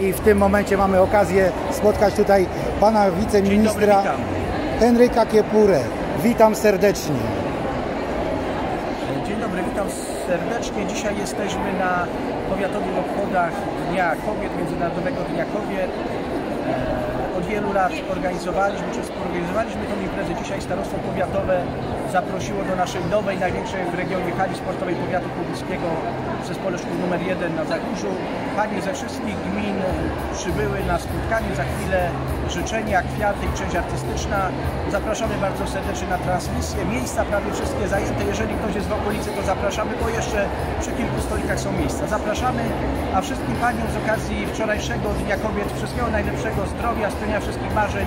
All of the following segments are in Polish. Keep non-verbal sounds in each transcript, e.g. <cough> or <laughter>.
i w tym momencie mamy okazję spotkać tutaj pana wiceministra dobry, Henryka Kiepurę. Witam serdecznie. Dzień dobry, witam serdecznie. Dzisiaj jesteśmy na powiatowych obchodach Dnia Kobiet, Międzynarodowego Dnia Kobiet. Od wielu lat organizowaliśmy, czy współorganizowaliśmy tą imprezę. Dzisiaj Starostwo Powiatowe zaprosiło do naszej nowej, największej w regionie hali sportowej powiatu połuskiego w zespole szkół numer 1 na Zagórzu. Panie ze wszystkich gmin przybyły na spotkanie. Za chwilę życzenia, kwiaty i część artystyczna. Zapraszamy bardzo serdecznie na transmisję. Miejsca prawie wszystkie zajęte. Jeżeli ktoś jest w okolicy, to zapraszamy, bo jeszcze przy kilku stolikach są miejsca. Zapraszamy, a wszystkim paniom z okazji wczorajszego Dnia Kobiet wszystkiego najlepszego, zdrowia, spełnienia wszystkich marzeń,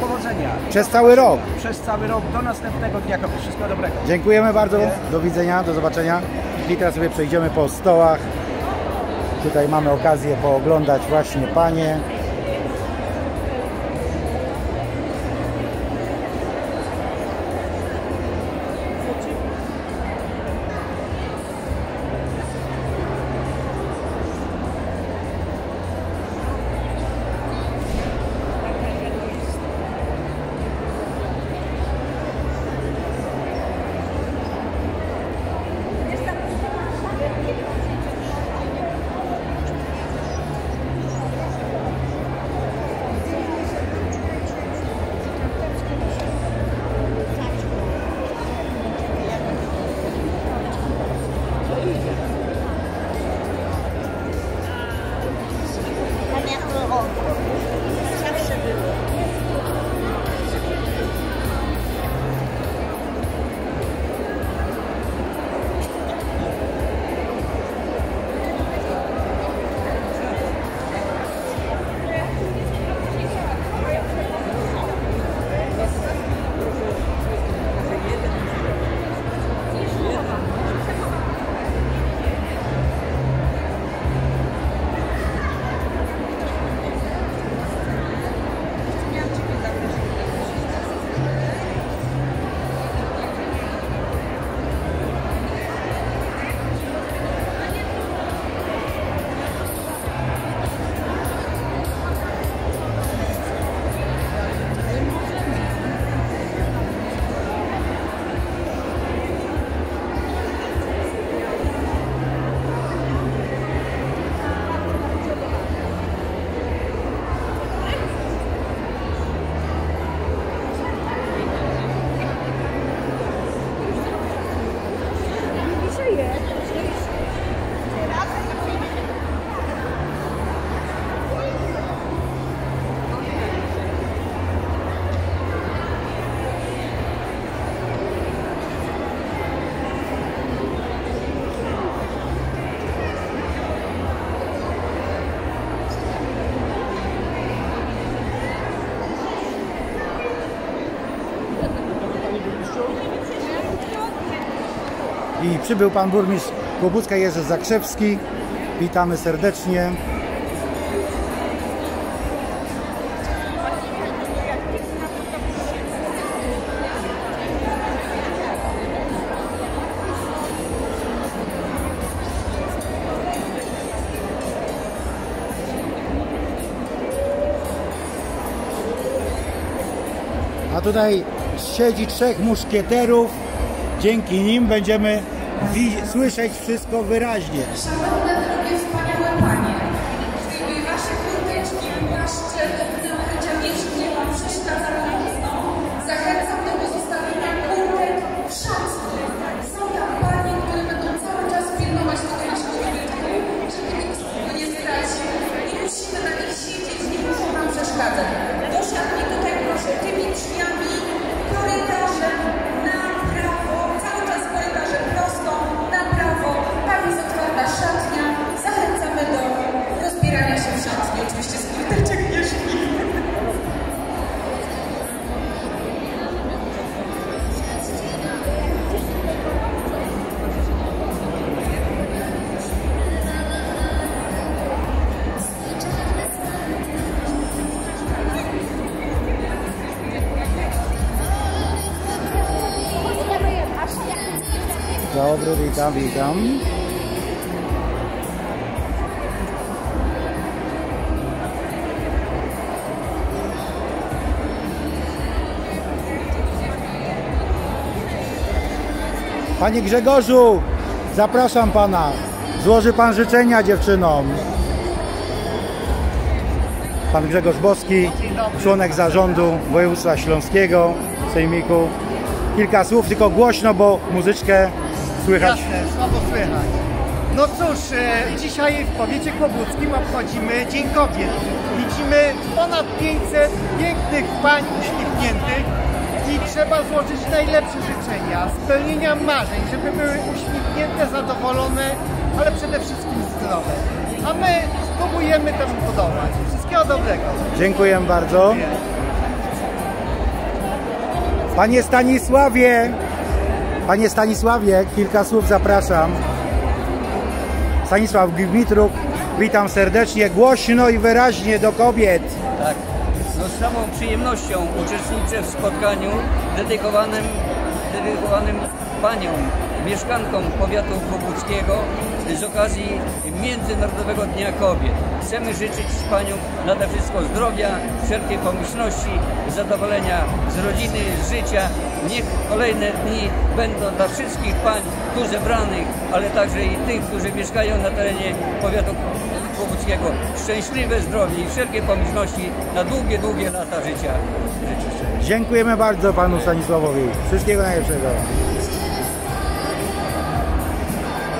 powodzenia. Przez cały rok. Przez cały rok do następnego Dnia Kobiet. Wszystkiego dobrego. Dziękujemy bardzo. Do widzenia, do zobaczenia. I teraz sobie przejdziemy po stołach. Tutaj mamy okazję pooglądać właśnie panie. Przybył pan burmistrz Kłobucka Jerzy Zakrzewski. Witamy serdecznie. A tutaj siedzi trzech muszkieterów. Dzięki nim będziemy słyszeć wszystko wyraźnie. witam, witam. Panie Grzegorzu, zapraszam Pana. Złoży Pan życzenia dziewczynom. Pan Grzegorz Boski, członek zarządu województwa śląskiego, sejmiku. Kilka słów, tylko głośno, bo muzyczkę słychać. Jasne, słabo słychać. No cóż, e, dzisiaj w powiecie kłobuckim obchodzimy Dzień Kobiet. Widzimy ponad 500 pięknych pań uśmiechniętych i trzeba złożyć najlepsze życzenia, spełnienia marzeń, żeby były uśmiechnięte, zadowolone, ale przede wszystkim zdrowe. A my spróbujemy temu podołać. Wszystkiego dobrego. Dziękuję bardzo. Panie Stanisławie, Panie Stanisławie, kilka słów zapraszam. Stanisław Gmitruk, witam serdecznie, głośno i wyraźnie do kobiet. Tak. No z samą przyjemnością uczestniczę w spotkaniu dedykowanym, dedykowanym paniom, mieszkankom powiatu kłobuckiego z okazji Międzynarodowego Dnia Kobiet. Chcemy życzyć paniom nade wszystko zdrowia, wszelkiej pomyślności, zadowolenia z rodziny, z życia. Niech kolejne dni będą dla wszystkich pań tu zebranych, ale także i tych, którzy mieszkają na terenie powiatu Kłobuckiego. Szczęśliwe zdrowie i wszelkie pomyślności na długie, długie lata życia. Dziękujemy bardzo panu Stanisławowi. Wszystkiego najlepszego.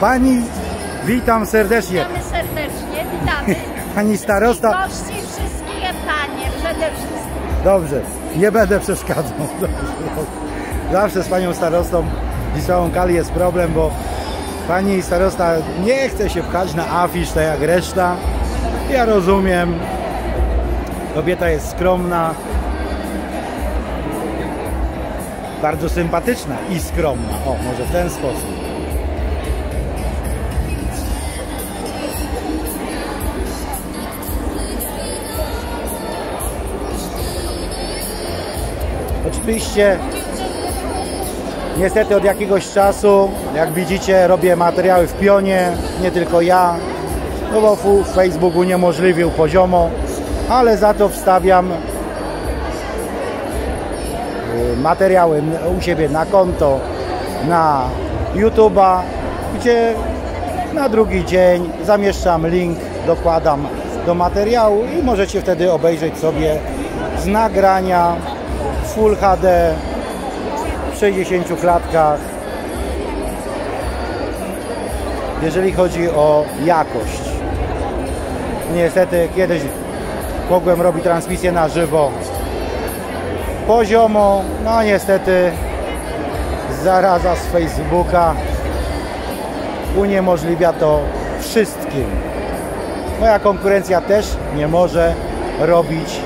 Pani, witam serdecznie. Witamy serdecznie, witamy. <laughs> Pani starosta. Gości wszystkie panie przede wszystkim. Dobrze, nie będę przeszkadzał. Dobrze. <laughs> Zawsze z panią starostą Wisławą Kali jest problem, bo pani starosta nie chce się pchać na afisz, tak jak reszta. Ja rozumiem. Kobieta jest skromna. Bardzo sympatyczna i skromna. O, może w ten sposób. Oczywiście niestety od jakiegoś czasu, jak widzicie, robię materiały w pionie, nie tylko ja, no bo Facebook uniemożliwił poziomo, ale za to wstawiam y, materiały u siebie na konto, na YouTube'a, gdzie na drugi dzień zamieszczam link, dokładam do materiału i możecie wtedy obejrzeć sobie z nagrania Full HD w 60 klatkach. Jeżeli chodzi o jakość. Niestety kiedyś mogłem robić transmisję na żywo poziomo, no niestety zaraza z Facebooka uniemożliwia to wszystkim. Moja konkurencja też nie może robić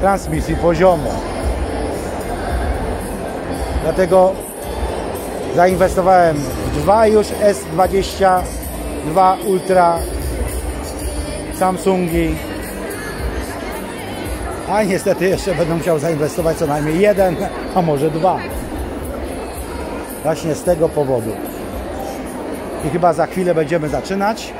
transmisji poziomo. Dlatego zainwestowałem w dwa już S22 Ultra Samsungi. A niestety jeszcze będę musiał zainwestować co najmniej jeden, a może dwa. Właśnie z tego powodu. I chyba za chwilę będziemy zaczynać.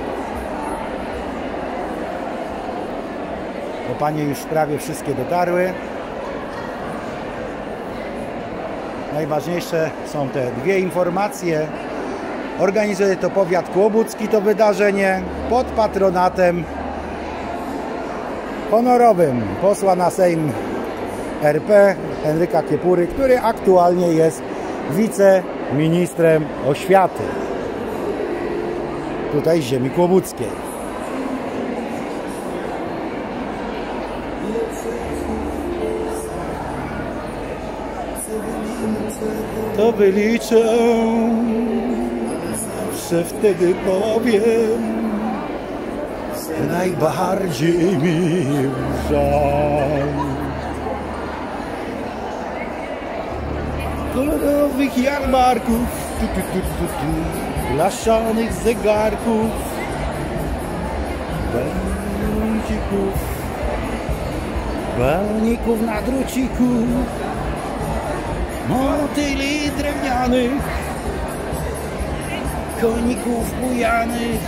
Bo panie już prawie wszystkie dotarły. Najważniejsze są te dwie informacje. Organizuje to powiat kłobucki to wydarzenie pod patronatem honorowym posła na Sejm RP Henryka Kiepury, który aktualnie jest wiceministrem oświaty tutaj z ziemi kłobuckiej. Wyliczę, zawsze wtedy powiem, najbardziej mi żal. Kolorowych jarmarków, tu, tu, tu, tu, tu, blaszanych zegarków, bącików, balników na druciku, motyli drewnianych, koników bujanych,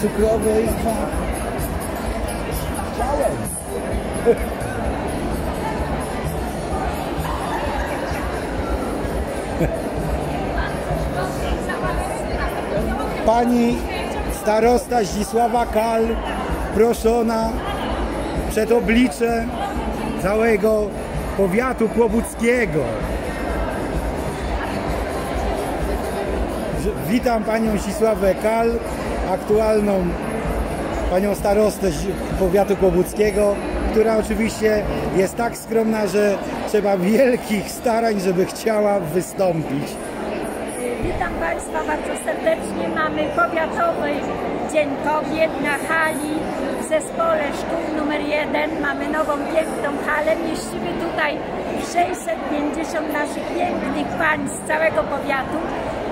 cukrowej wapy. Pani starosta Zdzisława Kal proszona przed oblicze całego powiatu kłobuckiego. Witam panią Zdzisławę Kal, aktualną panią starostę powiatu kłobuckiego, która oczywiście jest tak skromna, że trzeba wielkich starań, żeby chciała wystąpić. Witam Państwa bardzo serdecznie. Mamy Powiatowy Dzień Kobiet na hali zespole szkół numer 1. Mamy nową piękną halę. Mieścimy tutaj 650 naszych pięknych pań z całego powiatu.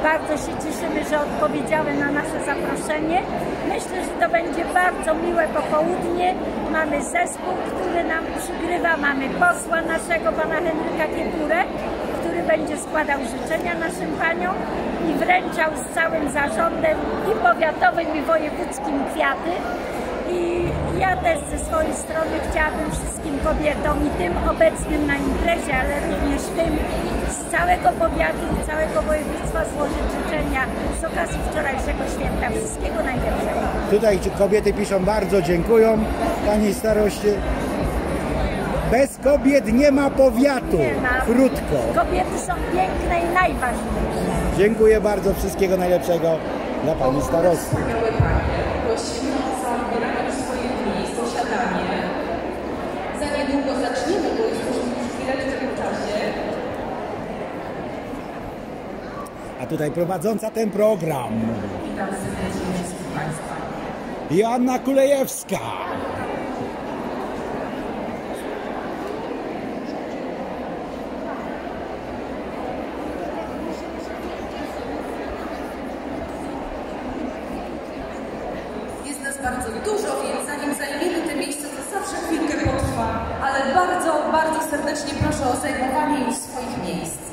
Bardzo się cieszymy, że odpowiedziały na nasze zaproszenie. Myślę, że to będzie bardzo miłe popołudnie. Mamy zespół, który nam przygrywa. Mamy posła naszego, pana Henryka Kiepurę który będzie składał życzenia naszym paniom i wręczał z całym zarządem i powiatowym i wojewódzkim kwiaty. Ja też ze swojej strony chciałabym wszystkim kobietom i tym obecnym na imprezie, ale również tym z całego powiatu i całego województwa złożyć życzenia z okazji wczorajszego święta. Wszystkiego najlepszego. Tutaj kobiety piszą bardzo dziękują pani staroście. Bez kobiet nie ma powiatu. Nie ma. Krótko. Kobiety są piękne i najważniejsze. Dziękuję bardzo. Wszystkiego najlepszego dla pani starosty. Wspaniałe panie, prosimy o zabieranie swoich miejsc, o siadanie. Za niedługo zaczniemy, bo jesteśmy już chwileczkę po czasie. A tutaj prowadząca ten program Witam serdecznie wszystkich Państwa. Joanna Kulejewska. Jest nas bardzo dużo, więc zanim zajmiemy te miejsce, to zawsze chwilkę potrwa, ale bardzo, bardzo serdecznie proszę o zajmowanie już swoich miejsc.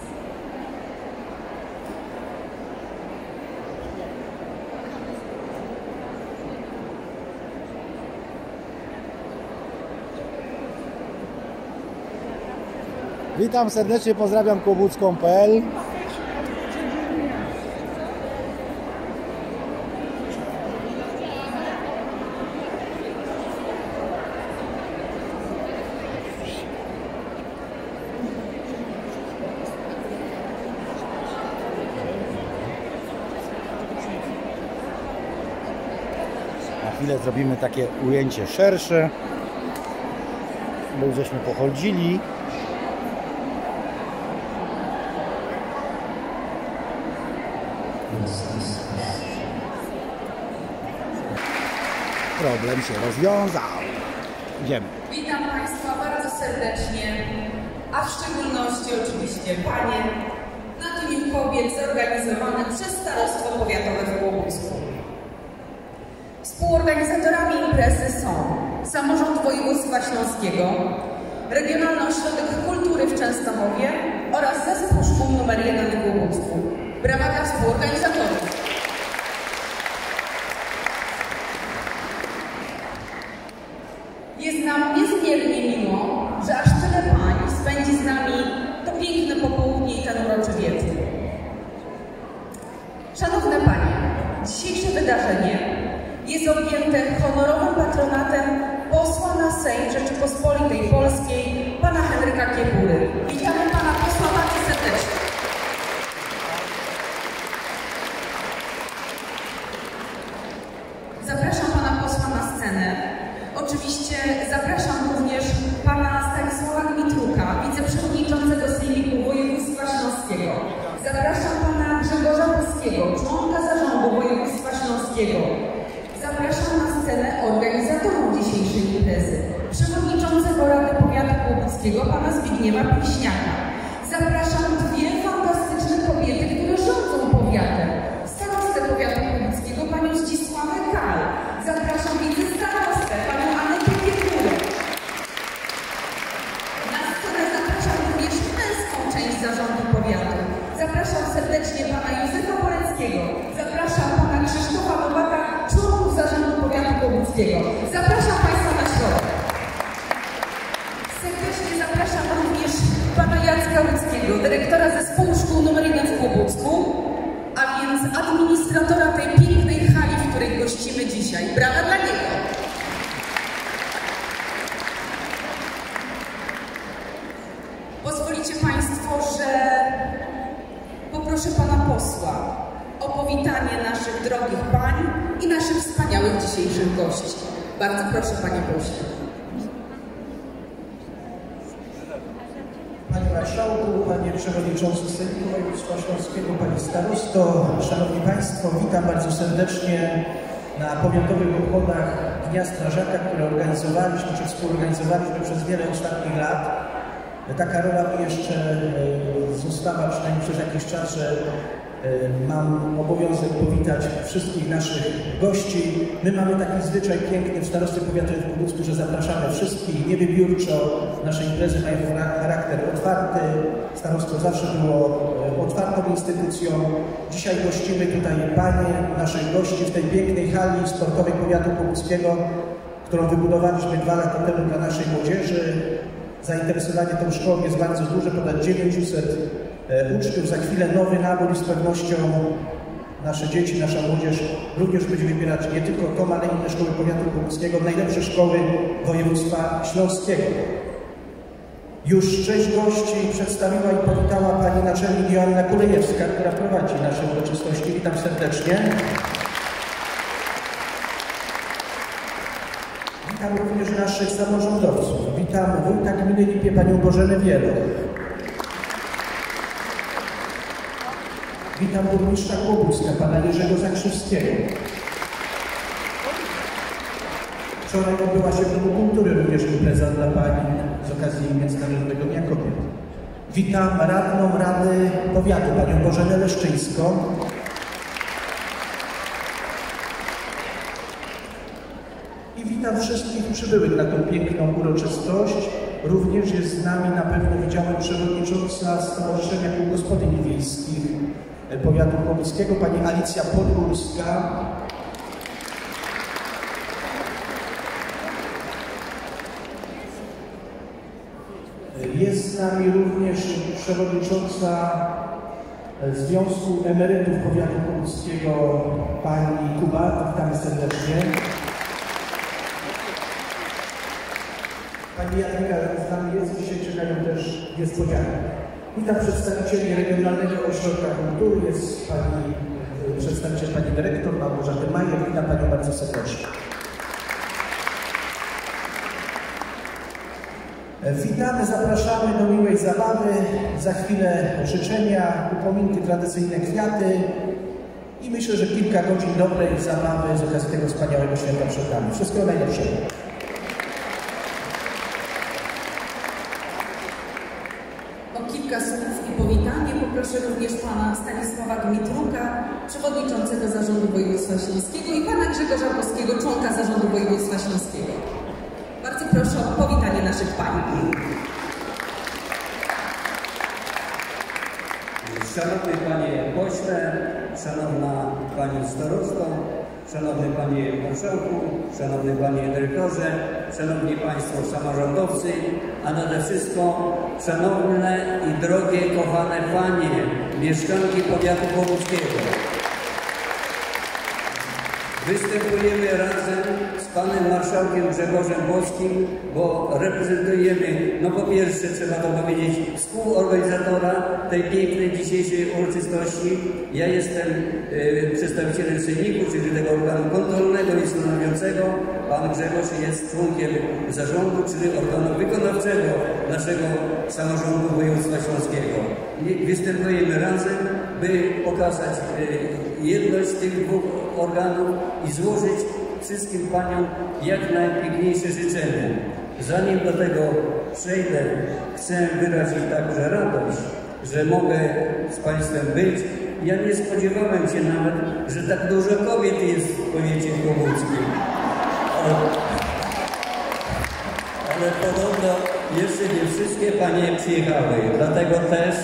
Witam serdecznie, pozdrawiam kłobucką.pl. Na chwilę zrobimy takie ujęcie szersze, bo już żeśmy pochodzili. Problem się rozwiązał. Idziemy. Witam Państwa bardzo serdecznie, a w szczególności oczywiście Panie na Dniu Kobiet zorganizowanym przez Starostwo Powiatowe w Głogusku. Współorganizatorami imprezy są Samorząd Województwa Śląskiego, Regionalny Ośrodek Kultury w Częstochowie oraz Zespół Szkół nr 1 w Głogusku. Brawa dla współorganizatorów. Jest wszystkich naszych gości. My mamy taki zwyczaj piękny w Starostwie Powiatowym w Pobudku, że zapraszamy wszystkich niewybiórczo. Nasze imprezy mają charakter otwarty. Starostwo zawsze było e, otwartą instytucją. Dzisiaj gościmy tutaj panie, naszych gości w tej pięknej hali sportowej Powiatu Pobudskiego, którą wybudowaliśmy dwa lata temu dla naszej młodzieży. Zainteresowanie tą szkołą jest bardzo duże, ponad 900 e, uczniów. Za chwilę nowy nabór i z pewnością nasze dzieci, nasza młodzież również będzie wybierać nie tylko tą, ale inne szkoły powiatu pomorskiego, najlepsze szkoły województwa śląskiego. Już sześć gości przedstawiła i powitała pani naczelnik Joanna Kulejewska, która prowadzi nasze uroczystości. Witam serdecznie. Witam również naszych samorządowców. Witam wójta gminy Lipie, panią Bożenę Wieloch. Witam burmistrza Kłobucka, pana Jerzego Zakrzywskiego. Wczoraj odbyła się w Domu Kultury również impreza dla pań z okazji Międzynarodowego Dnia Kobiet. Witam radną Rady Powiatu, panią Bożenę Leszczyńską. I witam wszystkich przybyłych na tą piękną uroczystość. Również jest z nami, na pewno widziałem, przewodnicząca Stowarzyszenia Kół Gospodyń Wiejskich Powiatu Chłopickiego, pani Alicja Podgórska. Jest z nami również przewodnicząca Związku Emerytów Powiatu Chłopickiego, pani Kuba. Witamy serdecznie. Pani Jadwiga z nami jest, dzisiaj czekają też niespodzianki. Witam przedstawicieli Regionalnego Ośrodka Kultury, jest pani, y, przedstawiciel pani dyrektor Małgorzaty Majer, witam panią bardzo serdecznie. E, Witamy, zapraszamy do miłej zabawy, za chwilę życzenia, upominki, tradycyjne kwiaty i myślę, że kilka godzin dobrej zabawy z okazji tego wspaniałego święta przed nami. Wszystkiego najlepszego. Pana Stanisława Dmitruka, przewodniczącego Zarządu Województwa Śląskiego i pana Grzegorza Boskiego, członka Zarządu Województwa Śląskiego. Bardzo proszę o powitanie naszych pań. Szanowny Panie Pośle, Szanowna Pani Starosto, Szanowny Panie Marszałku, Szanowny Panie Dyrektorze, Szanowni Państwo Samorządowcy, a nade wszystko Szanowne i drogie, kochane Panie, mieszkanki powiatu połuckiego. Występujemy razem z panem marszałkiem Grzegorzem Boskim, bo reprezentujemy, no po pierwsze trzeba to powiedzieć, współorganizatora tej pięknej dzisiejszej uroczystości. Ja jestem e, przedstawicielem sejmiku, czyli tego organu kontrolnego i stanowiącego. Pan Grzegorz jest członkiem zarządu, czyli organu wykonawczego naszego samorządu województwa śląskiego. Występujemy razem, by okazać e, jedność tych dwóch organów i złożyć wszystkim Paniom jak najpiękniejsze życzenia. Zanim do tego przejdę, chcę wyrazić także radość, że mogę z Państwem być. Ja nie spodziewałem się nawet, że tak dużo kobiet jest w powiecie kłobuckim. Ale, ale podobno jeszcze nie wszystkie Panie przyjechały, dlatego też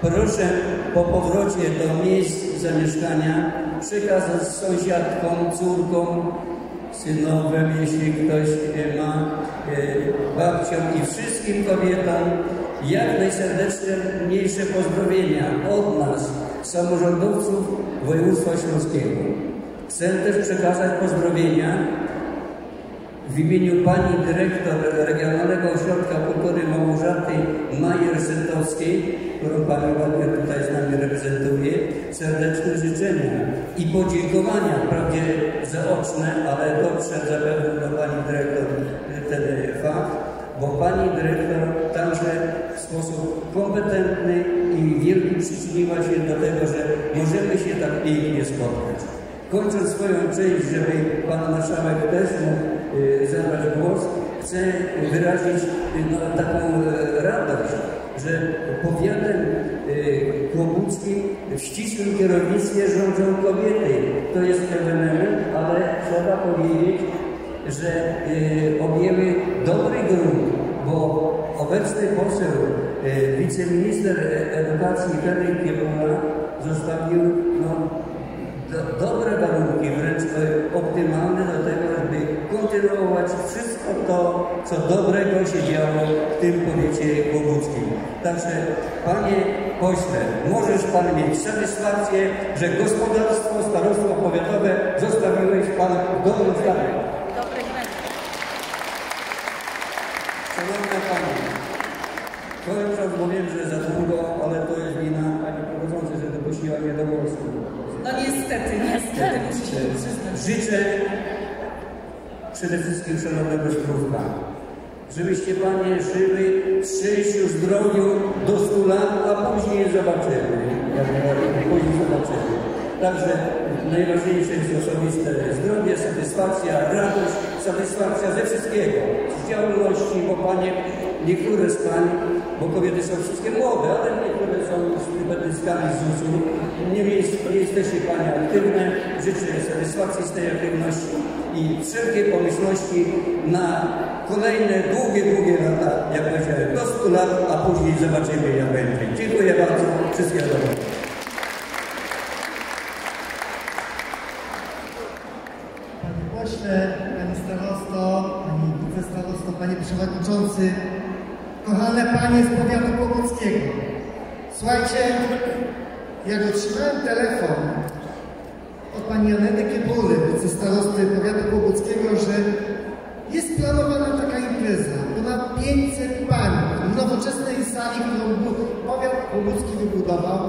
Proszę po powrocie do miejsc zamieszkania przekazać sąsiadkom, córkom, synowym, jeśli ktoś ma, e, babciom i wszystkim kobietom jak najserdeczniejsze pozdrowienia od nas, samorządowców województwa śląskiego. Chcę też przekazać pozdrowienia w imieniu pani dyrektor Regionalnego Ośrodka Kultury Małgorzaty Majer-Sentowskiej, którą pani ładnie tutaj z nami reprezentuje, serdeczne życzenia i podziękowania, wprawdzie zaoczne, ale dotrze zapewne do pani dyrektor fakt, bo pani dyrektor także w sposób kompetentny i wielki przyczyniła się do tego, że możemy się tak pięknie spotkać. Kończąc swoją część, żeby pan marszałek też mógł zabrać głos, chcę wyrazić y, no, taką y, radość, że powiatem kłobuckim w ścisłym kierownictwie rządzą kobiety. To jest ewenement, ale trzeba powiedzieć, że objęły dobry grunt, bo obecny poseł, wiceminister edukacji Henryk Kiewona zostawił no, do, dobre warunki, wręcz optymalne do tego, kontynuować wszystko to, co dobrego się działo w tym powiecie kłobuckim. Także, panie pośle, możesz pan mieć satysfakcję, że gospodarstwo, starostwo powiatowe zostawiłeś pan w dobrym stanie. Szanowna Pani, kończąc, bo wiem, że za długo, ale to jest wina Pani prowadzącej, że dopuściła mnie do głosu. No niestety, niestety muszę się przyznać. Życzę przede wszystkim szanownego zdrówka. Żebyście Panie żyły w szczęściu, zdrowiu do 100 lat, a później zobaczymy. Jak później zobaczymy. Także najważniejsze jest osobiste zdrowie, satysfakcja, radość, satysfakcja ze wszystkiego. Z działalności, bo Panie, niektóre z Pań, bo kobiety są wszystkie młode, ale niektóre są stypendyskami ZUS-u. Nie, nie jesteście Panie aktywne. Życzę satysfakcji z tej aktywności i wszelkie pomyślności na kolejne długie, długie lata, jak powiedziałem, do 100 lat, a później zobaczymy jak będzie. Dziękuję bardzo. Wszystkiego dobrego. pośle, Panie Starosto, Panie Wicestarosto, Panie Przewodniczący, kochane Panie z powiatu kłobuckiego. Słuchajcie, jak otrzymałem telefon od Pani Anety Kiebuly, wicestarosty powiatu kłobuckiego, że jest planowana taka impreza, ponad 500 pań w nowoczesnej sali, którą powiat kłobucki wybudował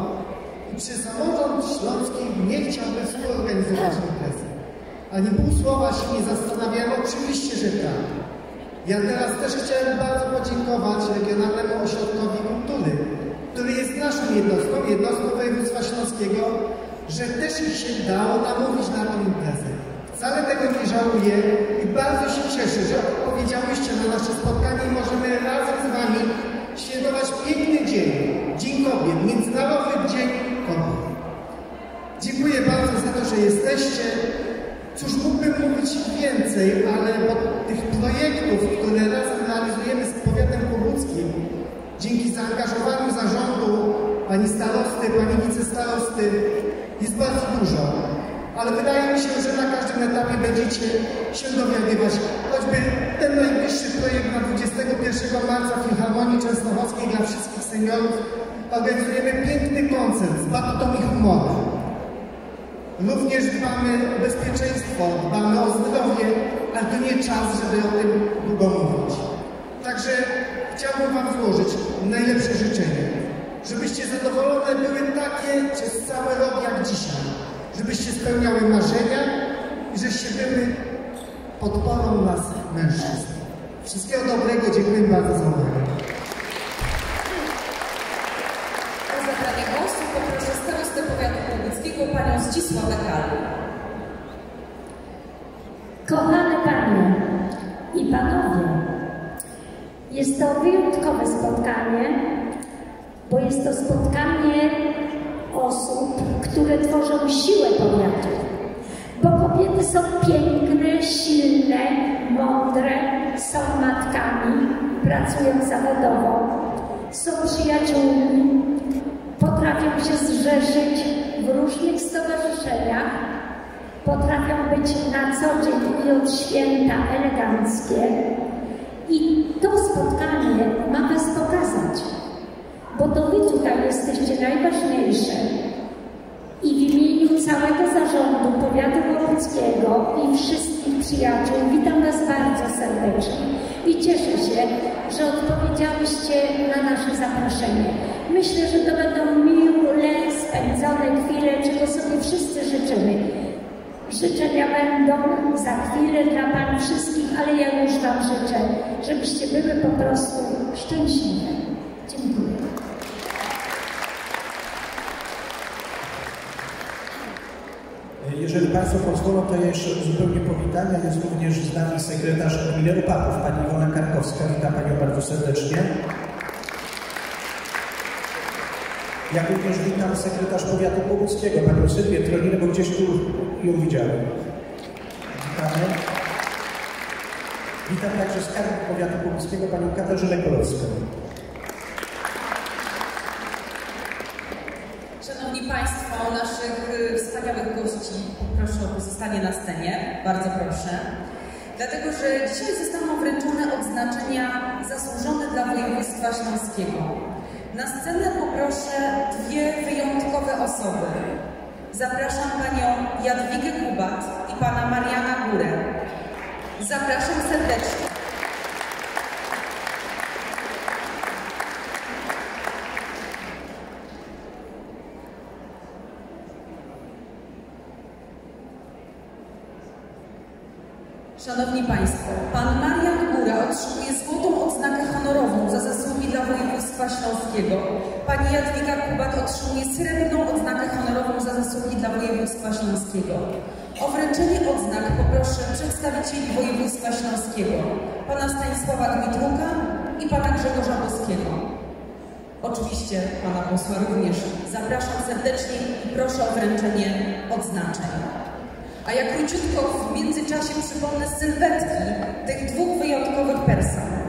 i czy samorząd śląski nie chciałby współorganizować imprezy. Ani pół słowa się nie zastanawiałem, oczywiście, że tak. Ja teraz też chciałem bardzo podziękować Regionalnemu Ośrodkowi Kultury, który jest naszą jednostką, jednostką województwa śląskiego, że też ich się dało namówić na tę imprezę. Wcale tego nie żałuję i bardzo się cieszę, że odpowiedziałyście na nasze spotkanie i możemy razem z Wami świętować piękny dzień, Dzień Kobiet, Międzynarodowy Dzień Kobiet. Dziękuję bardzo za to, że jesteście. Cóż, mógłbym mówić więcej, ale od tych projektów, które razem realizujemy z powiatem kłobuckim, dzięki zaangażowaniu zarządu, pani starosty, pani wicestarosty, jest bardzo dużo. Ale wydaje mi się, że na każdym etapie będziecie się dowiadywać. Choćby ten najbliższy projekt na 21 marca w Filharmonii Częstochowskiej dla wszystkich seniorów organizujemy piękny koncert z batutą i humorem. Również dbamy o bezpieczeństwo, dbamy o zdrowie, ale to nie czas, żeby o tym długo mówić. Także chciałbym Wam złożyć najlepsze życzenia, żebyście zadowolone były takie przez cały rok jak dzisiaj, żebyście spełniały marzenia i żeście były podporą nas mężczyzn. Wszystkiego dobrego, dziękuję bardzo za uwagę. Panią Zdzisławę Kalu. Kochane Panie i Panowie, jest to wyjątkowe spotkanie, bo jest to spotkanie osób, które tworzą siłę powiatu. Bo kobiety są piękne, silne, mądre, są matkami, pracują zawodowo, są przyjaciółmi, potrafią się zrzeszyć w różnych stowarzyszeniach, potrafią być na co dzień i od święta eleganckie. I to spotkanie ma Was pokazać, bo to Wy tutaj jesteście najważniejsze. I w imieniu całego zarządu powiatu łobuckiego i wszystkich przyjaciół witam Was bardzo serdecznie i cieszę się, że odpowiedziałyście na nasze zaproszenie. Myślę, że to będą miłe, spędzone chwile, czego sobie wszyscy życzymy. Życzenia będą za chwilę dla Pani wszystkich, ale ja już Wam życzę, żebyście były po prostu szczęśliwe. Dziękuję. Jeżeli Państwo pozwolą, to jeszcze uzupełnię powitania. Jest również z nami sekretarz Gminy Opatów, Pani Iwona Karkowska. Witam Panią bardzo serdecznie. Jak również witam sekretarz powiatu połuckiego, Panią Sylwię Troninę, bo gdzieś tu ją widziałem. Witamy. Witam także skarbnik powiatu połuckiego, Panią Katarzynę Kolowską. Szanowni Państwo, naszych y, wspaniałych gości proszę o pozostanie na scenie, bardzo proszę. Dlatego, że dzisiaj zostaną wręczone odznaczenia zasłużone dla województwa śląskiego. Na scenę poproszę dwie wyjątkowe osoby. Zapraszam Panią Jadwigę Kubat i Pana Mariana Górę. Zapraszam serdecznie. Szanowni Państwo, Pan Marian Góra otrzymuje złotą Otrzymuje srebrną odznakę honorową za zasługi dla województwa śląskiego. O wręczenie odznak poproszę przedstawicieli województwa śląskiego, Pana Stanisława Dmitruka i Pana Grzegorza Boskiego. Oczywiście Pana posła również. Zapraszam serdecznie i proszę o wręczenie odznaczeń. A ja króciutko w międzyczasie przypomnę sylwetki tych dwóch wyjątkowych person.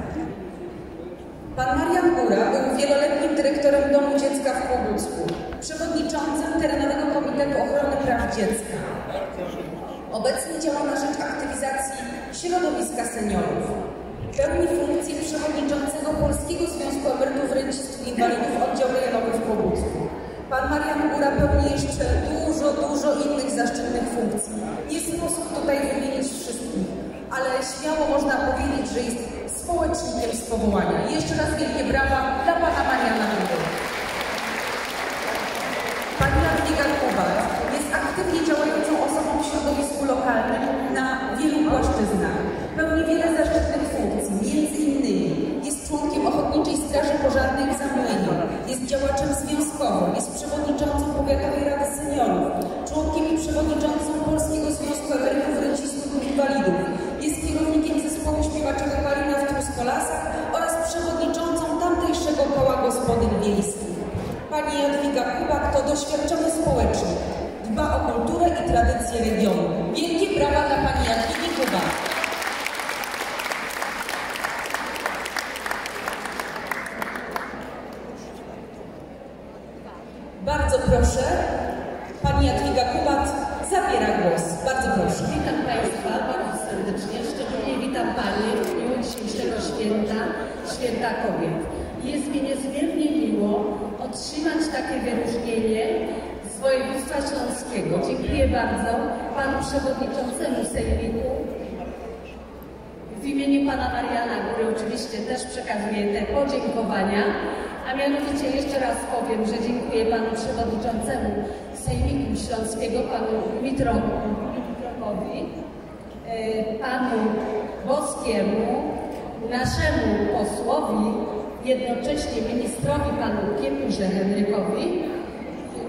Pan Marian Góra był wieloletnim dyrektorem Domu Dziecka w Kłobucku, przewodniczącym Terenowego Komitetu Ochrony Praw Dziecka. Obecnie działa na rzecz aktywizacji środowiska seniorów. Pełni funkcję przewodniczącego Polskiego Związku Emerytów, Rencistów i Inwalidów Oddział Rejonowy w Kłobucku. Pan Marian Góra pełni jeszcze dużo, dużo innych zaszczytnych funkcji. Nie sposób tutaj wymienić wszystkich, ale śmiało można powiedzieć, że jest społecznikiem z powołania. Jeszcze raz wielkie brawa dla Pana Mariana Góry. Pani Jadwiga Kubat jest aktywnie działającą osobą w środowisku lokalnym na wielu płaszczyznach. Pełni wiele zaszczytnych funkcji, między innymi jest członkiem Ochotniczej Straży Pożarnej w Zamłyniu, jest działaczem związkowym, jest przewodniczącą Powiatowej Rady Seniorów, członkiem i przewodniczącą Polskiego Związku Emerytów, Rencistów i Inwalidów, jest kierownikiem zespołu śpiewaczego Marina w Truskolasach oraz przewodniczącą tamtejszego koła gospodyń wiejskich. Pani Jadwiga Kubak to doświadczony społecznik. Dba o kulturę i tradycje regionu. Wielkie brawa dla Pani Jadwigi Kubak. Bardzo proszę, Pani Jadwiga Kubat zabiera głos. Bardzo proszę. Witam Państwa bardzo serdecznie, szczególnie witam Panie w dniu dzisiejszego święta, Święta Kobiet. Jest mi niezmiernie miło otrzymać takie wyróżnienie z województwa śląskiego. Dziękuję bardzo Panu Przewodniczącemu Sejmiku. W imieniu Pana Mariana Góry oczywiście też przekazuję te podziękowania, a mianowicie jeszcze raz powiem, że dziękuję Panu Przewodniczącemu Sejmiku Śląskiego, Panu Dmitrokowi, e, Panu Boskiemu, naszemu posłowi, jednocześnie ministrowi Panu Kiepurze Henrykowi.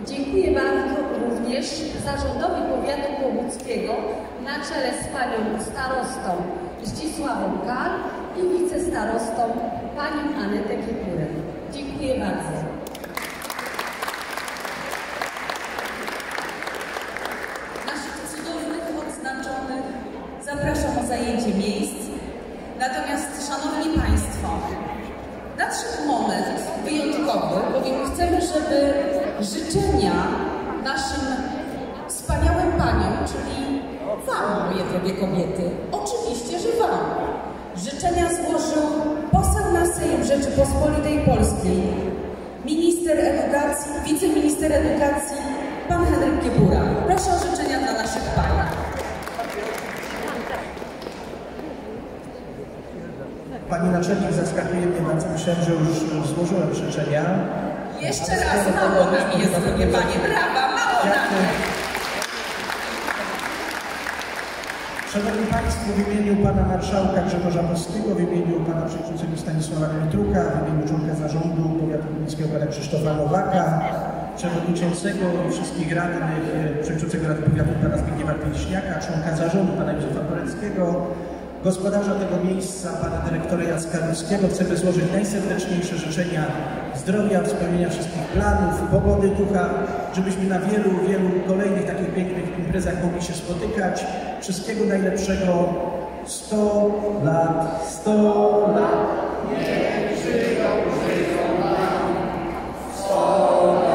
Dziękuję bardzo również zarządowi powiatu kłobuckiego na czele z Panią starostą Zdzisławą Kar i wicestarostą Panią Anetę Kiepurę. Dziękuję bardzo. mi jest, drogie panie. Brawa, mało Szanowni Państwo, w imieniu Pana Marszałka Grzegorza Moskiego, w imieniu Pana Przewodniczącego Stanisława Mitruka, w imieniu członka Zarządu Powiatu Gminskiego Pana Krzysztofa Nowaka, Przewodniczącego wszystkich radnych, e, Przewodniczącego Rady Powiatu Pana Zbigniewa Pięśniaka, członka Zarządu Pana Józefa Boreckiego, gospodarza tego miejsca, Pana Dyrektora Jacka Ruskiego, chcemy złożyć najserdeczniejsze życzenia zdrowia, spełnienia wszystkich planów, pogody ducha, żebyśmy na wielu, wielu kolejnych takich pięknych imprezach mogli się spotykać. Wszystkiego najlepszego. 100 lat, 100 lat. Niech żyją, żyją nam. 100 lat.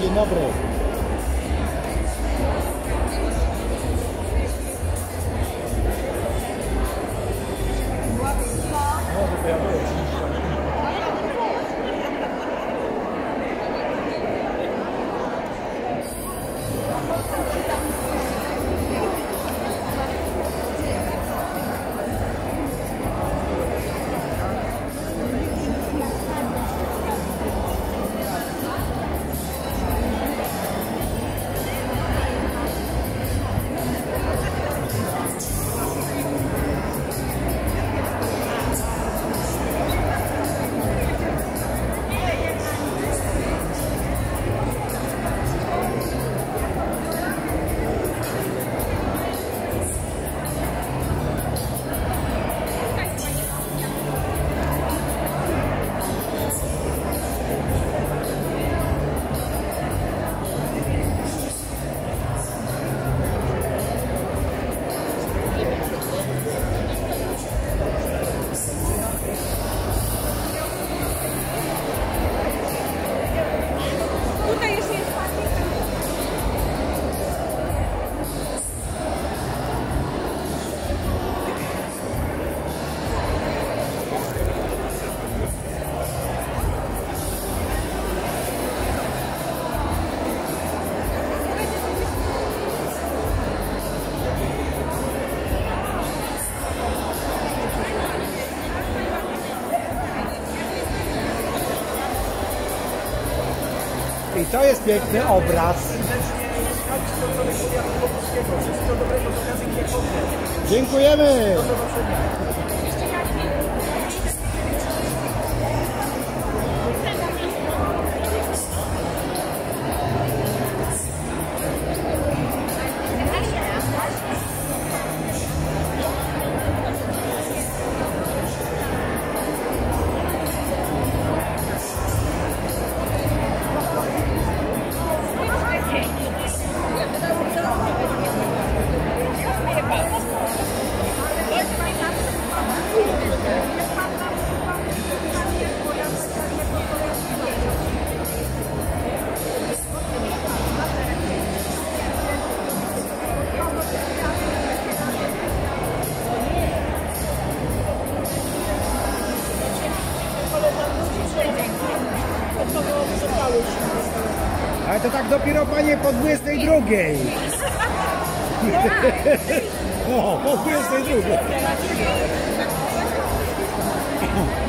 Dzień dobry, dzień to jest piękny obraz. Dziękujemy. Ale to tak dopiero panie po 22. <laughs> O, po 22. <laughs>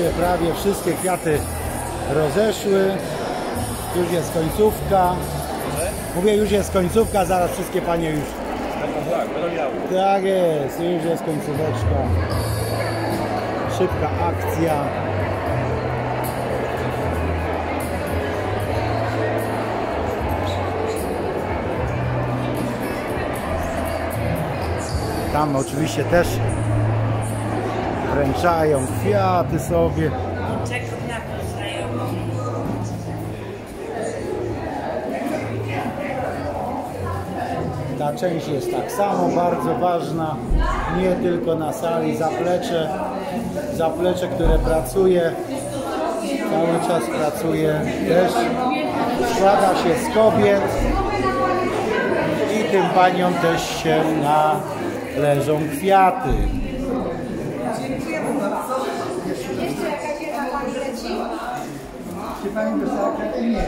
się prawie wszystkie kwiaty rozeszły. Już jest końcówka. Mówię, już jest końcówka, zaraz wszystkie panie już. Tak jest, już jest końcóweczka. Szybka akcja. Tam oczywiście też wręczają kwiaty sobie. Ta część jest tak samo bardzo ważna, nie tylko na sali, zaplecze, zaplecze, które pracuje, cały czas pracuje, też składa się z kobiet i tym paniom też się należą kwiaty. Czy pani dostała kwiaty? Nie.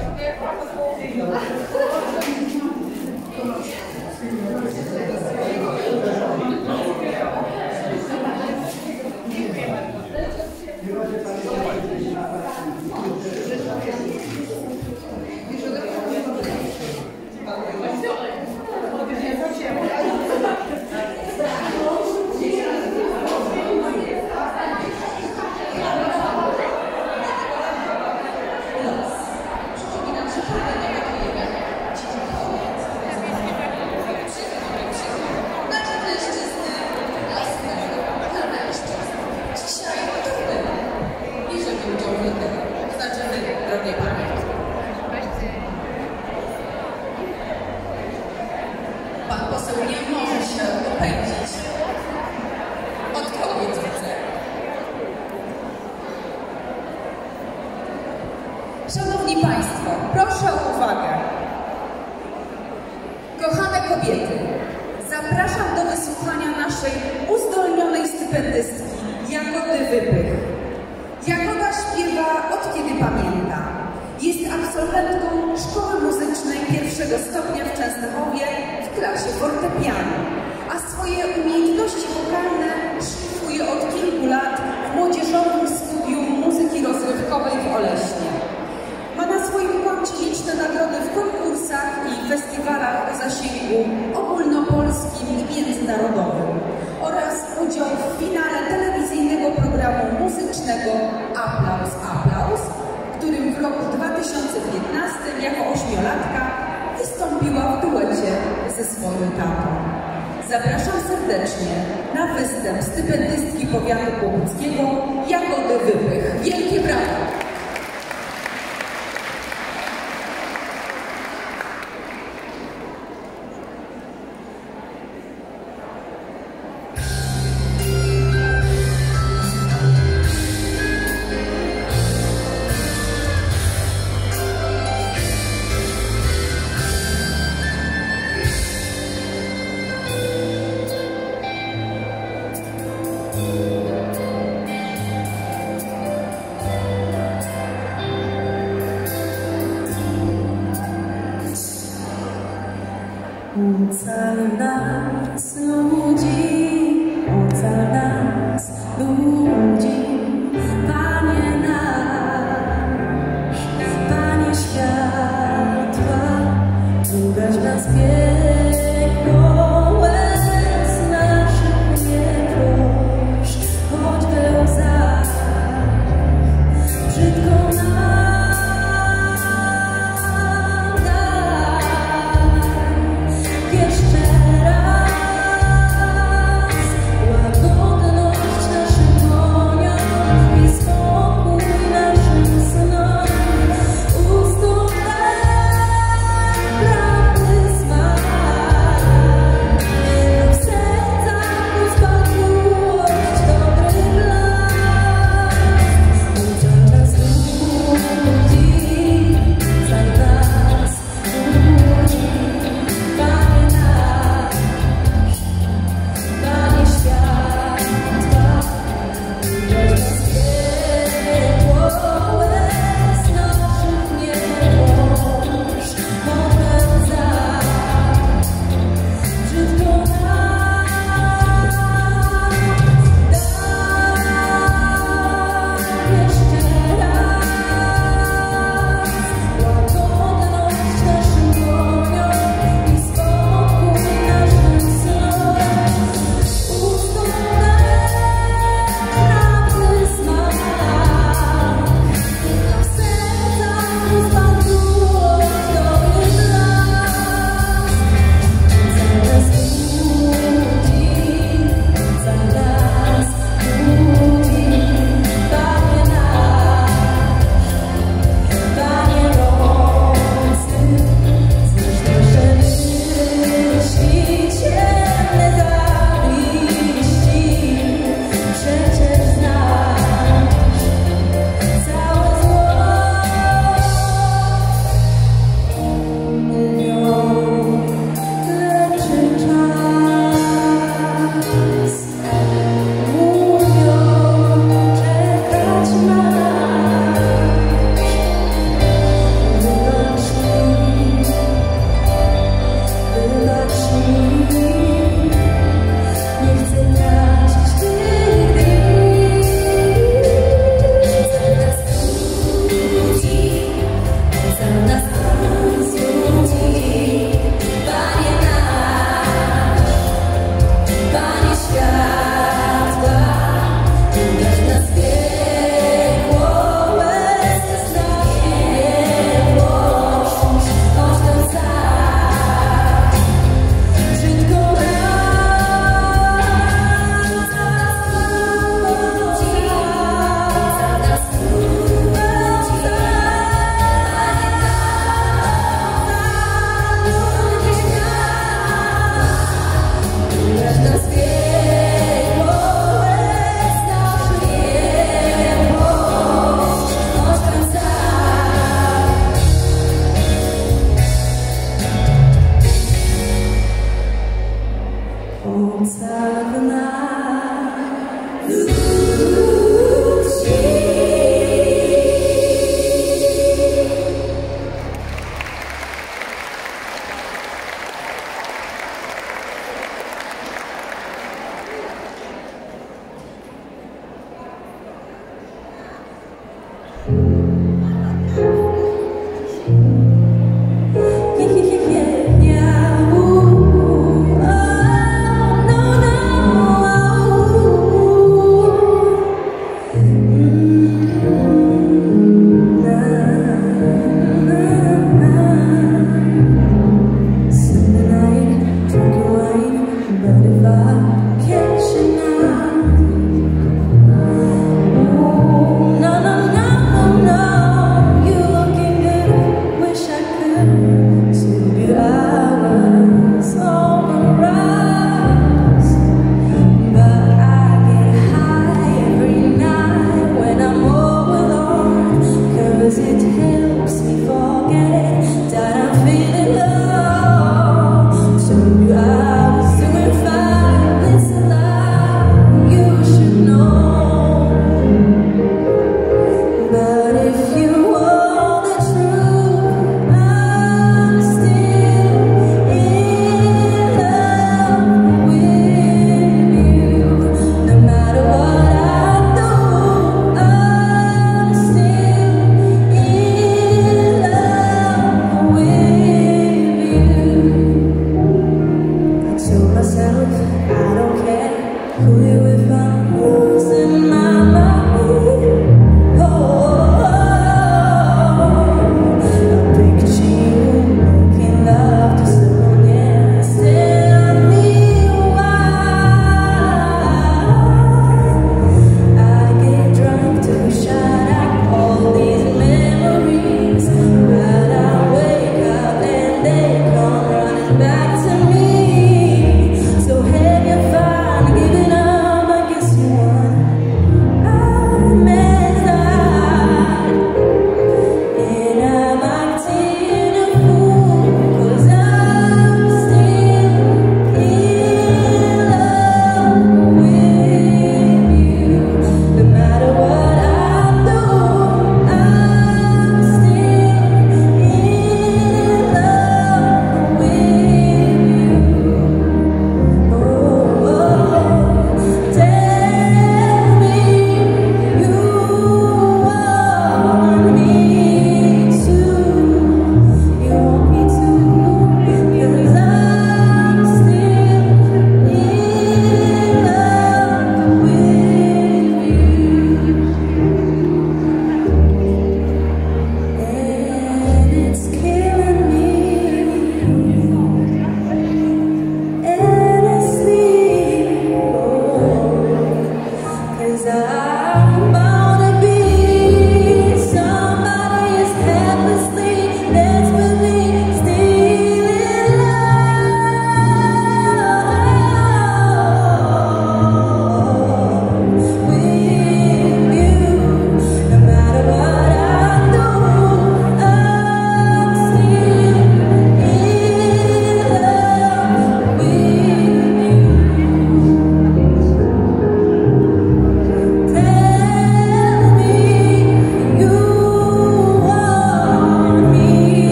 i'm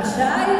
Sasha.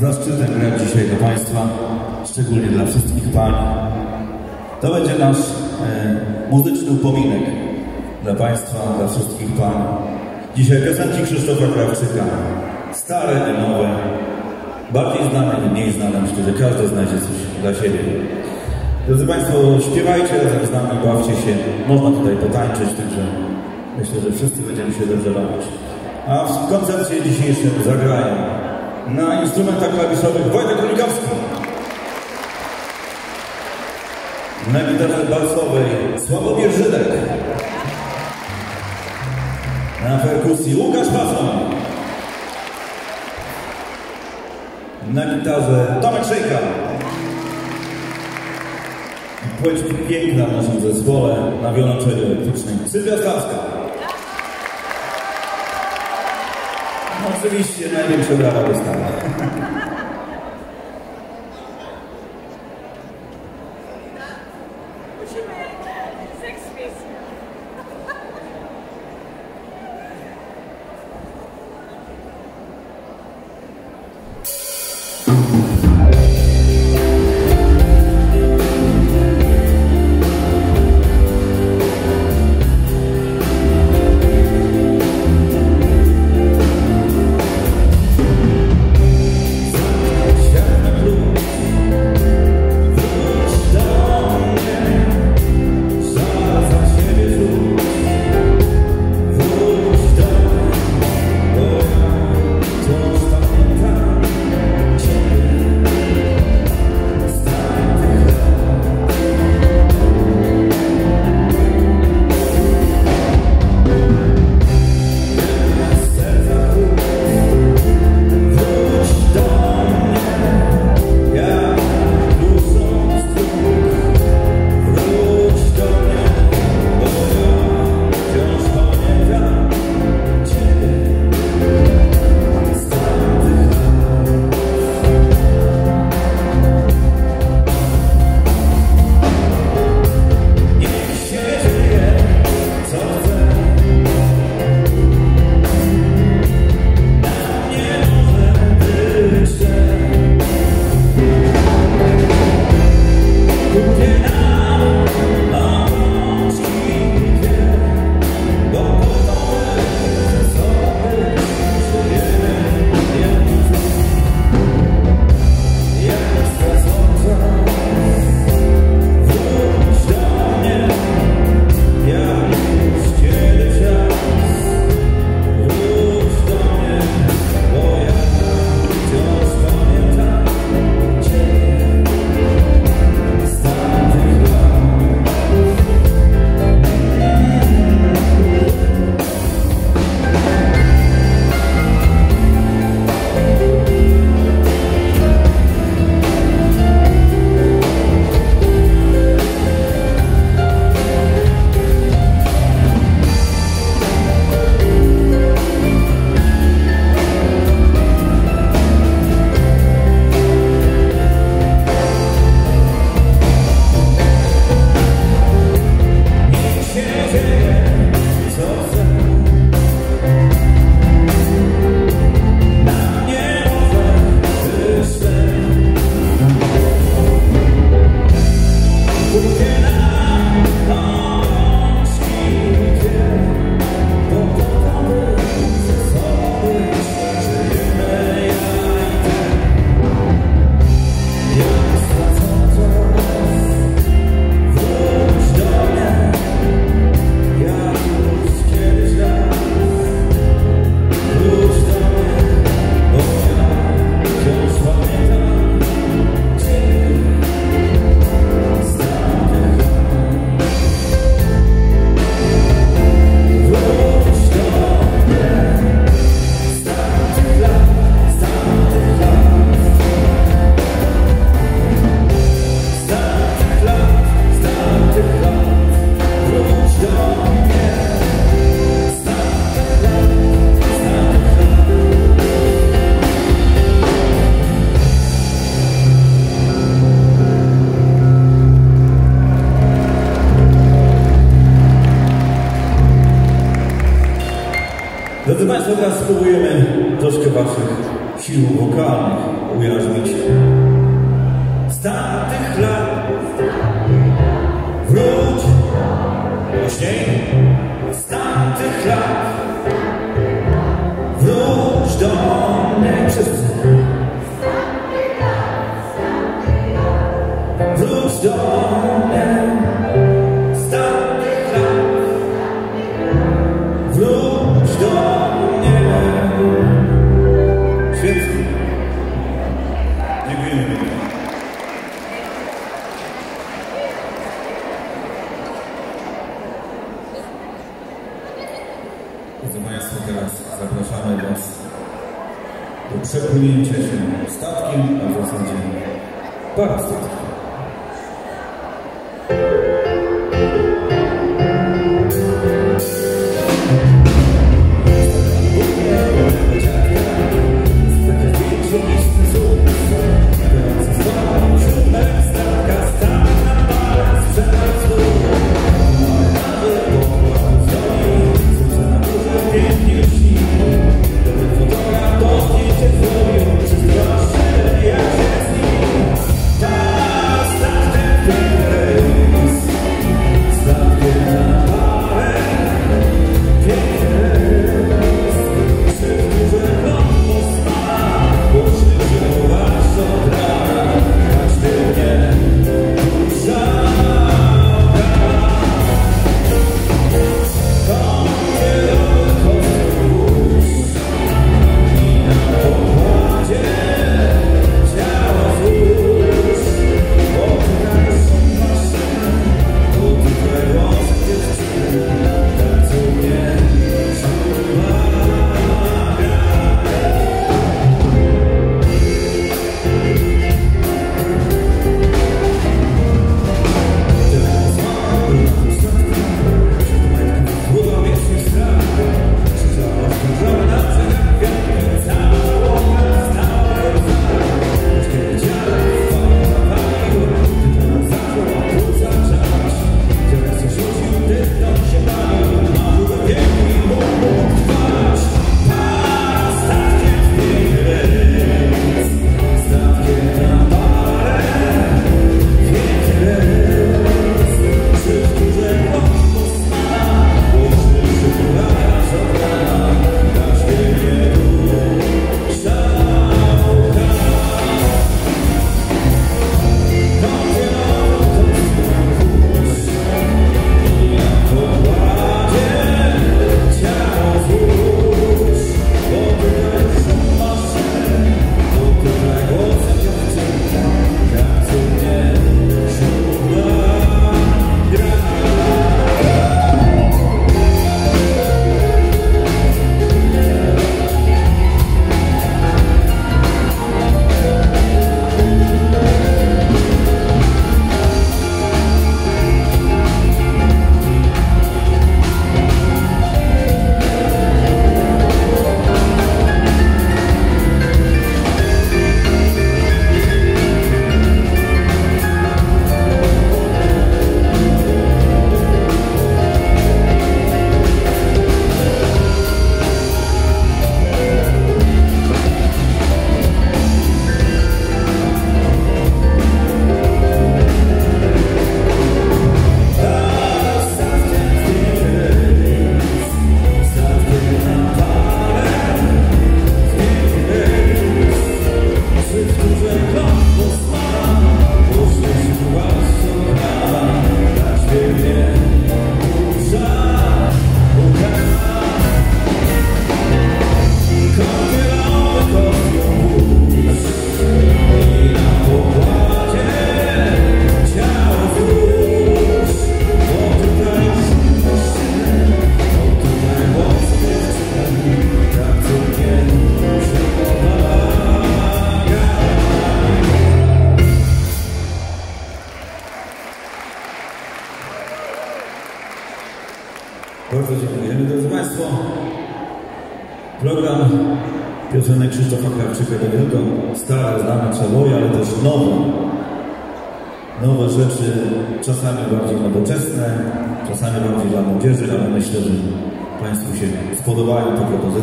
zaszczytem grać dzisiaj do Państwa, szczególnie dla wszystkich pań. To będzie nasz e, muzyczny upominek dla Państwa, dla wszystkich pań. Dzisiaj piosenki Krzysztofa Krawczyka, stare i nowe, bardziej znane i mniej znane. Myślę, że każdy znajdzie coś dla siebie. Drodzy Państwo, śpiewajcie razem z nami, bawcie się. Można tutaj potańczyć, także myślę, że wszyscy będziemy się dobrze bawić. A w koncercie dzisiejszym zagrają na instrumentach klawiszowych Wojtek Królikowski. Na gitarze balsowej Sławomir Żydek. Na perkusji Łukasz Pason. Na gitarze Tomek Szejka. Płeć piękna w naszym zespole na wiolonczeli elektrycznej Sylwia Stawska. Oczywiście największe brawa dostała.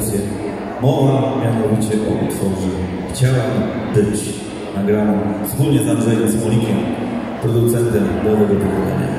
realizację. Mowa mianowicie o utworze Chciałam być nagraną wspólnie z Andrzejem Smolikiem, producentem nowego pokolenia.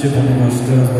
читанный ваш граждан.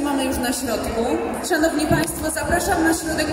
Mamy już na środku. Szanowni Państwo, zapraszam na środek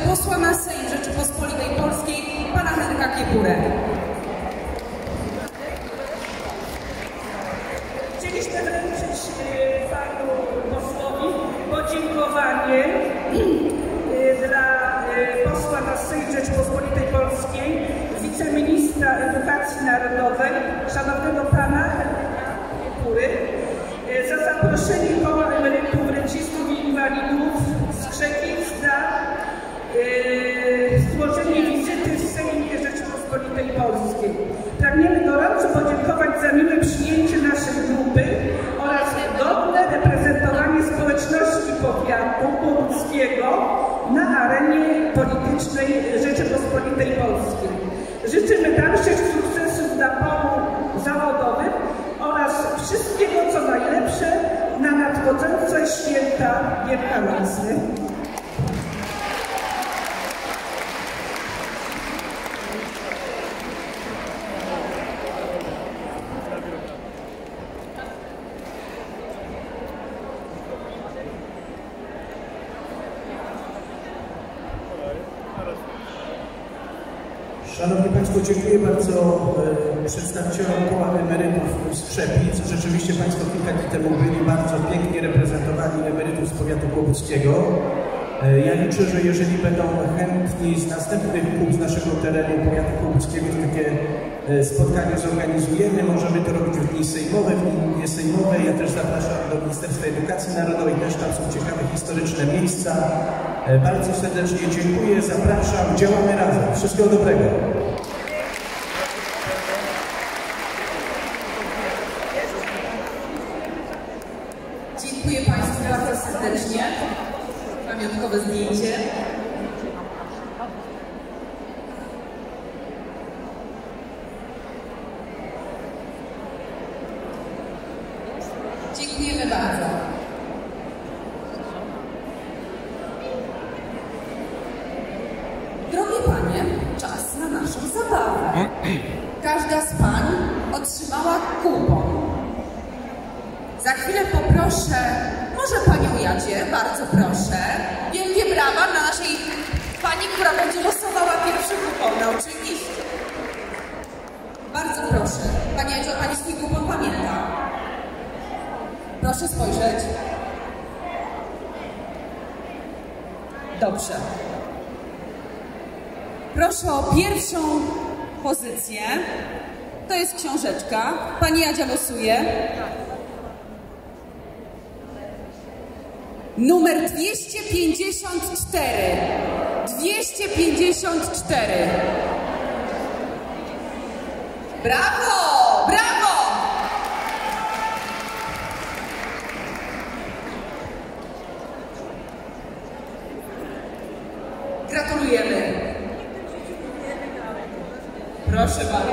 i sejmowe, i niesejmowe. Ja też zapraszam do Ministerstwa Edukacji Narodowej, też tam są ciekawe historyczne miejsca. E, bardzo serdecznie dziękuję, zapraszam, działamy razem. Wszystkiego dobrego. proszę. Może Panią Jadzie, bardzo proszę. Wielkie brawa dla naszej Pani, która będzie losowała pierwszy kupon, oczywiście. Bardzo proszę. Pani Jadzio, Pani swój kupon pamięta. Proszę spojrzeć. Dobrze. Proszę o pierwszą pozycję. To jest książeczka. Pani Jadzia losuje. Numer 254. 254. Brawo! Brawo! Gratulujemy. Proszę bardzo.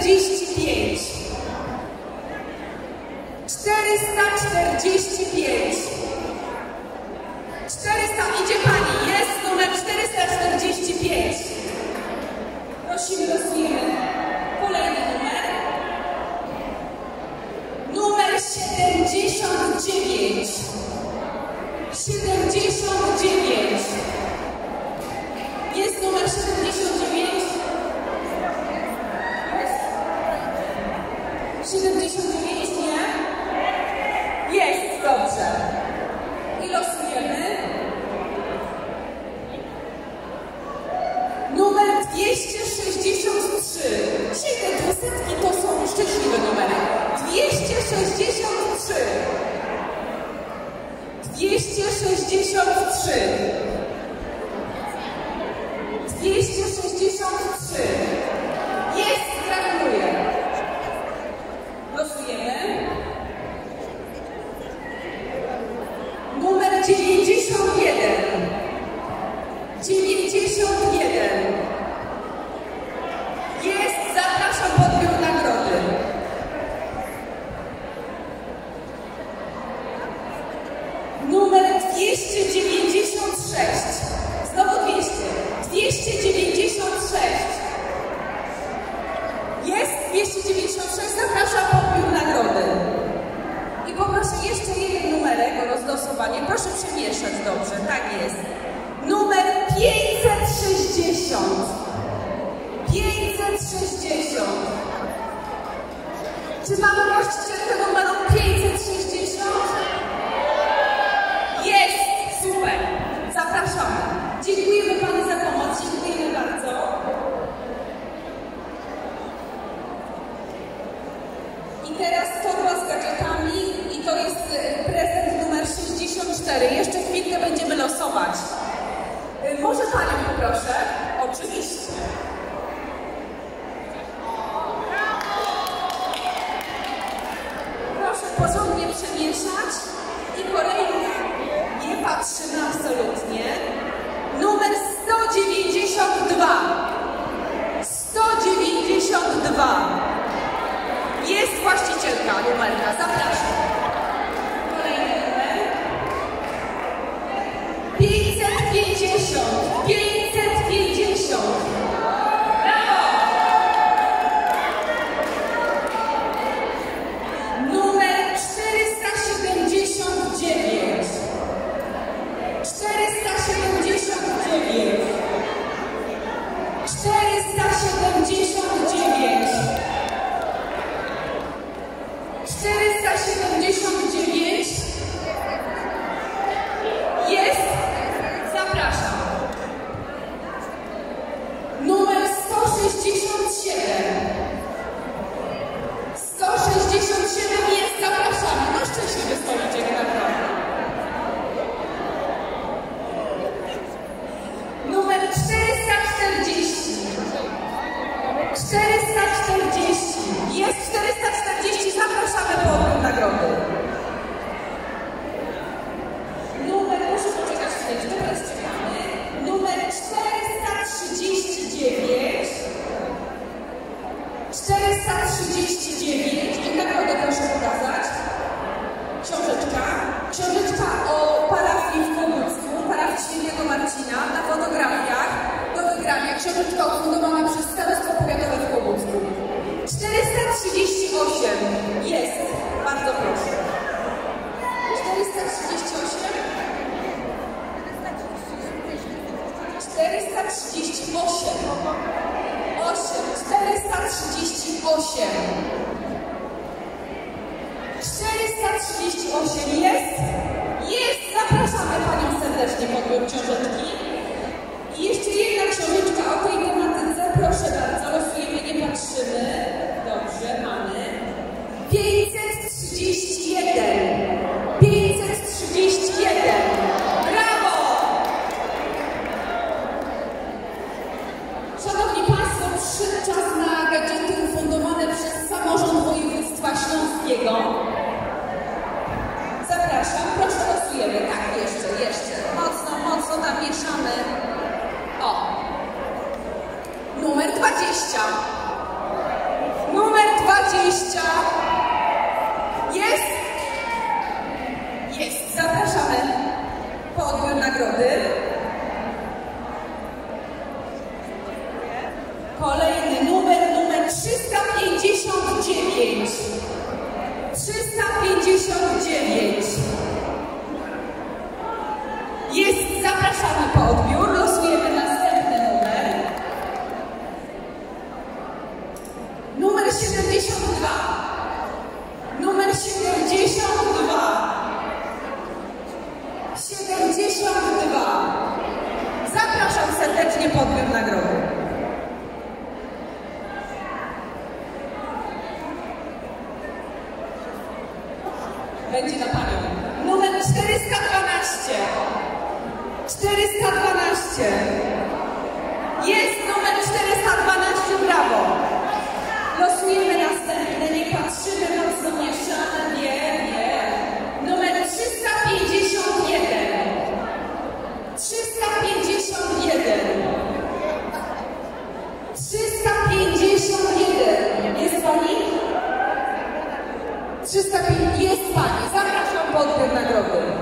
445 445 400 idzie Pani, jest numer 445 Prosimy, rozwijemy 412. Jest numer 412, brawo. Losujemy następne, nie patrzymy mocno jeszcze, ale nie, nie. Numer 351. 351. 351. Jest pani? 305. Jest pani. Zapraszam pod nagrody.